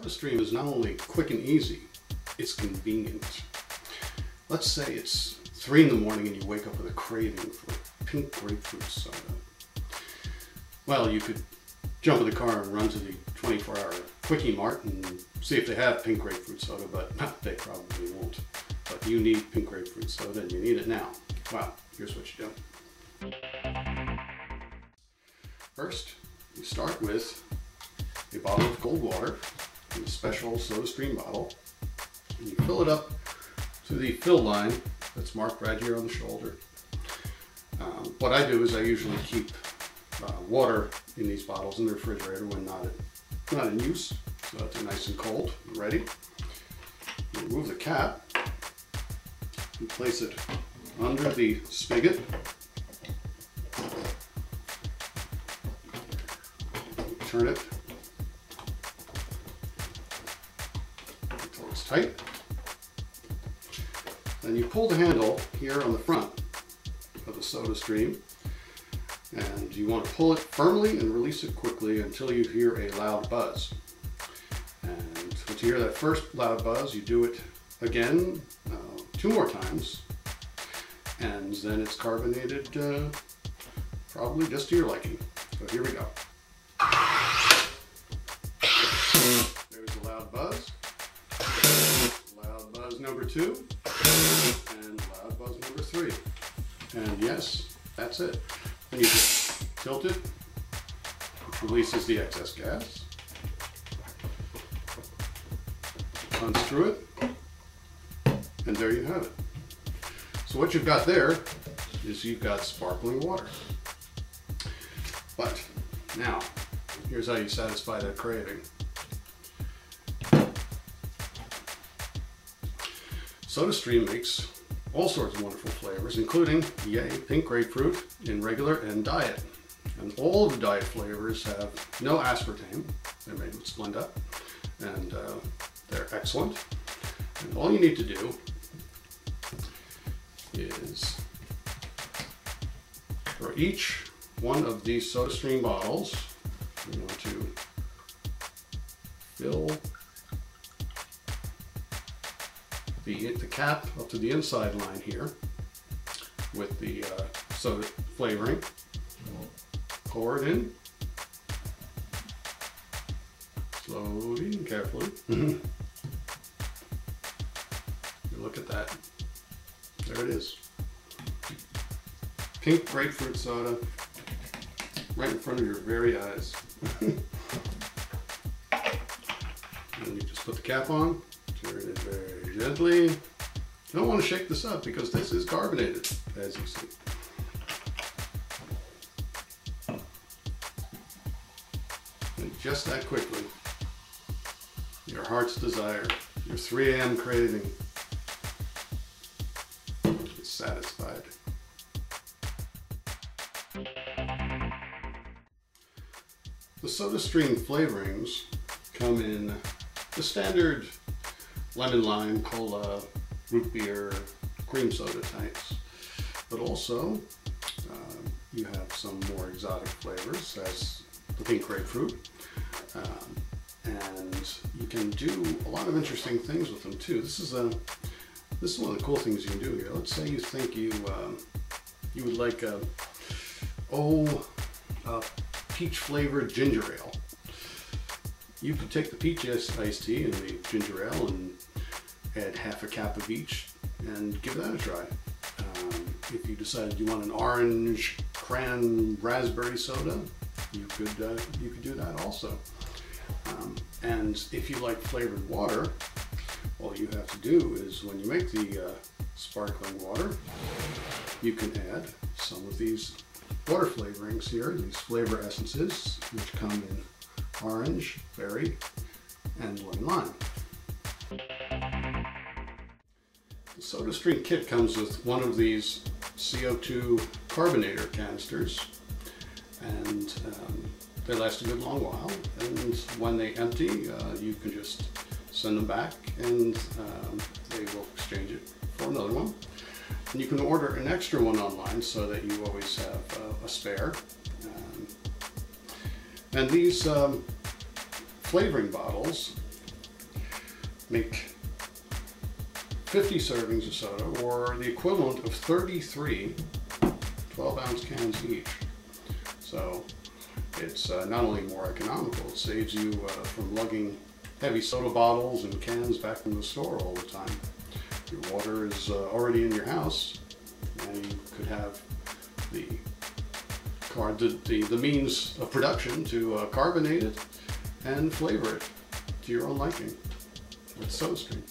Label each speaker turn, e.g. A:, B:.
A: SodaStream is not only quick and easy, it's convenient. Let's say it's three in the morning and you wake up with a craving for pink grapefruit soda. Well, you could jump in the car and run to the 24-hour Quickie Mart and see if they have pink grapefruit soda, but they probably won't. But you need pink grapefruit soda and you need it now. Well, here's what you do. First, you start with a bottle of cold water, a special SodaStream bottle, and you fill it up to the fill line that's marked right here on the shoulder. Um, what I do is I usually keep uh, water in these bottles in the refrigerator when not in, not in use, so that they're nice and cold and ready. Remove the cap, and place it under the spigot turn it tight. Then you pull the handle here on the front of the SodaStream and you want to pull it firmly and release it quickly until you hear a loud buzz. And once you hear that first loud buzz, you do it again uh, two more times and then it's carbonated uh, probably just to your liking. So here we go. Number two. And loud buzz number three. And yes, that's it. Then you just tilt it, which releases the excess gas. Unscrew it, and there you have it. So what you've got there is you've got sparkling water. But now, here's how you satisfy that craving. SodaStream makes all sorts of wonderful flavors, including, yay, pink grapefruit in regular and diet. And all of the diet flavors have no aspartame. They're made with Splenda, and uh, they're excellent. And all you need to do is for each one of these SodaStream bottles, you want to fill the, the cap up to the inside line here with the uh, soda flavoring. Pour it in slowly and carefully. Mm-hmm. Look at that. There it is. Pink grapefruit soda right in front of your very eyes. and you just put the cap on, turn it very gently. You don't want to shake this up because this is carbonated, as you see. And just that quickly, your heart's desire, your 3 a.m. craving is satisfied. The SodaStream flavorings come in the standard lemon lime, cola, root beer, cream soda types, but also um, you have some more exotic flavors as the pink grapefruit. Um, and you can do a lot of interesting things with them too. This is a this is one of the cool things you can do here. Let's say you think you um, you would like a oh a peach flavored ginger ale. You could take the peach iced tea and the ginger ale and add half a cap of each and give that a try. Um, if you decided you want an orange cran raspberry soda, you could uh, you could do that also. Um, and if you like flavored water, all you have to do is when you make the uh, sparkling water, you can add some of these water flavorings here, these flavor essences, which come in orange, berry, and lemon lime. The SodaStream kit comes with one of these CO2 carbonator canisters, and um, they last a good long while. And when they empty, uh, you can just send them back, and um, they will exchange it for another one. And you can order an extra one online so that you always have uh, a spare. And these um, flavoring bottles make 50 servings of soda or the equivalent of 33 12 ounce cans each. So it's uh, not only more economical, it saves you uh, from lugging heavy soda bottles and cans back from the store all the time. Your water is uh, already in your house, and you could have the the, the, the means of production to uh, carbonate it and flavor it to your own liking with SodaStream.